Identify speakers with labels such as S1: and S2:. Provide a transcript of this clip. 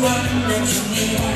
S1: One that you need.